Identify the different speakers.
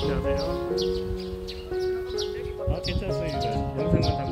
Speaker 1: 녕하세요. 아 괜찮습니다. 영상만 거니까요.